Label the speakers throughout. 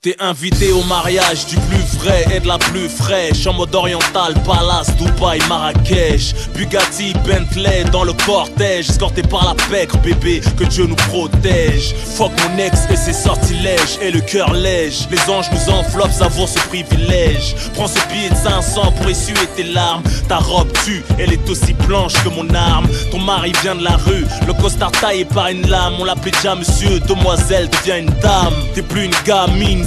Speaker 1: T'es invité au mariage du plus vrai et de la plus fraîche. En mode oriental, Palace, Dubaï, Marrakech. Bugatti, Bentley dans le cortège. Escorté par la pègre, bébé, que Dieu nous protège. Fuck mon ex et ses sortilèges. Et le cœur lège, les anges nous enveloppent, savoure ce privilège. Prends ce billet de 500 pour essuyer tes larmes. Ta robe tue, elle est aussi blanche que mon arme. Ton mari vient de la rue, le costard taillé par une lame. On l'appelait déjà monsieur, demoiselle devient une dame. T'es plus une gamine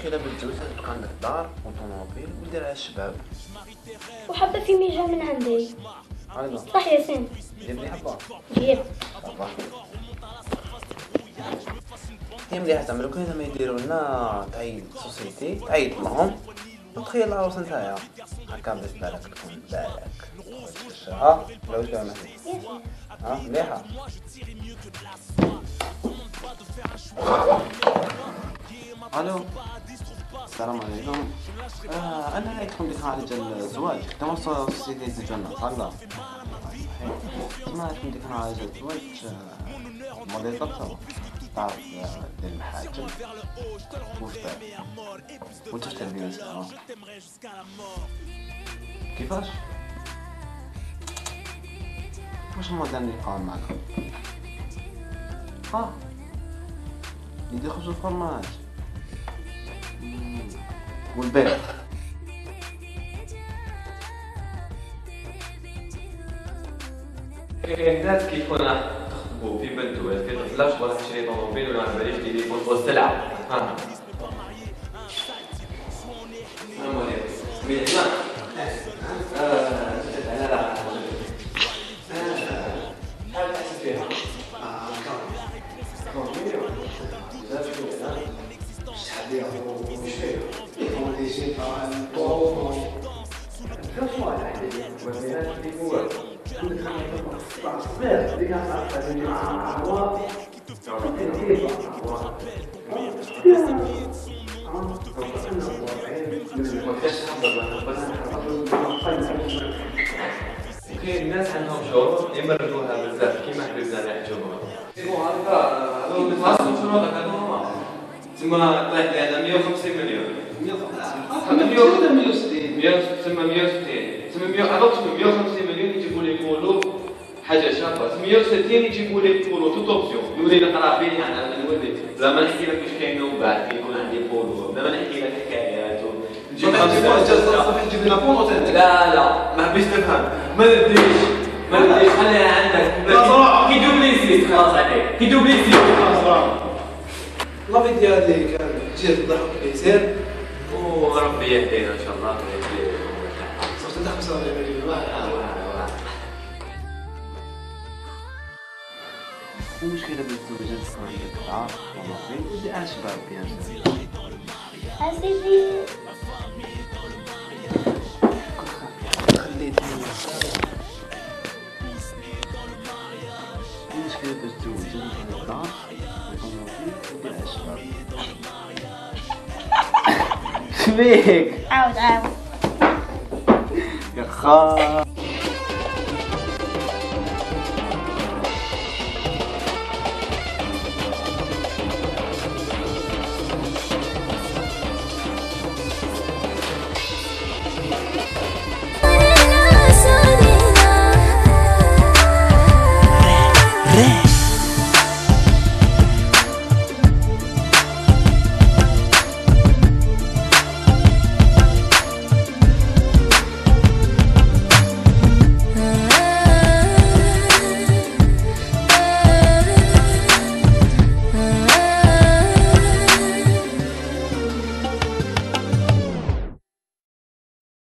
Speaker 2: المشكلة بالجوز تبقى عندك دار وطوموبيل وديرها الشباب.
Speaker 3: وحبة في ميجا من عندي. صح ياسين
Speaker 2: جيب لي حبة.
Speaker 3: جيب.
Speaker 2: هي مليحة زعما لو كان زعما يديرو لنا تعيد سوسيتي تعيط لهم وتخيل العروس نتايا هكا باش بالك تكون بالك. ها؟ ولا واش فاهمة ها؟ مليحة. ألو. السلام عليكم. آه أنا عايزكم ديك حاجة الزواج. تما سوسيتي زيتونا صافي ما ديك حاجة الزواج؟ آه، موديل طبطبة تعرف آه، دير وتفتح البيوت آه. كيفاش؟ واش الموديل اللي قام معاك؟ آه. يدير خبز الفرماج.
Speaker 4: Polvere. Realizzați chicona Bopii pentru el, că îți lași poate cine pe mobilul ăla, vezi, știi, din postela. Ha. Nu mă Bine, la. كاين ناس عندهم شروط يمردوها بزاف كيما حبيبنا اللي عجبوها سيبو هذا هذا خاصهم شروطك هذا هما تما طلعت لي أنا 150 مليون 150 تسمى 160 تسمى 100 عرفت 150 مليون يجيبوا لي بولو حاجة شابة. 160 يجيبوا لي بولو toute option نولي نقرأ فيه يعني أنا نولي زعما نحكي لك واش كاين من بعد كي يكون عندي بولو زعما نحكي لك حكايات. و- نجيب
Speaker 2: تجيب لنا بونو
Speaker 4: لا لا. ما حبيتش تفهم. ما نديش ما نديش خليها عندك. كي دوبليسيت خلاص عليك كي دوبليسيت
Speaker 2: لا فيديو هذه كان جيت الضحك يسير
Speaker 4: وربي يهدينا إن شاء الله.
Speaker 2: صرت ندخل سوا المشكلة بالزوجات تكون عندك دار وموبيل ودي شباب بيان سور
Speaker 3: اسيدي
Speaker 2: خليت المشكلة بالزوجات عندك دار وموبيل ودي شباب
Speaker 3: Kwik.
Speaker 2: oud. ga.